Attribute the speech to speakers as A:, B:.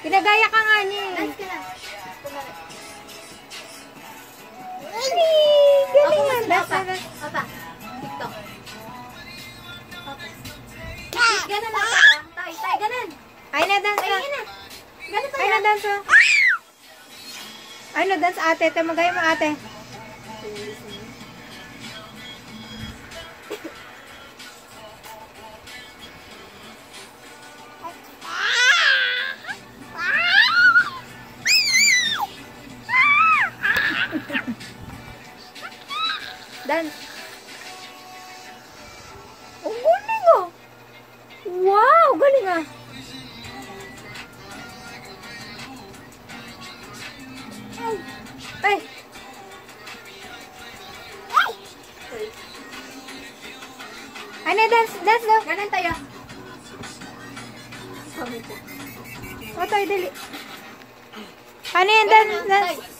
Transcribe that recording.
A: Pinagaya ka nga niya.
B: Dance ka lang.
A: Ani! Galing nga. Dance ka.
B: Papa. TikTok. Papa. Ganan lang. Tay, tay, ganan.
A: Ay, na-dance ka.
B: Ay, na. Ganan tayo.
A: Ay, na-dance. Oh. Ay, na-dance ate. Tamagay mo ate. Ay, na-dance ate. Galing oh. Wow, galing ah. Ay. Ay, na dance, dance daw.
B: Ganun tayo.
A: O, tayo, dali. Ano yan, dance, dance?
B: Tay.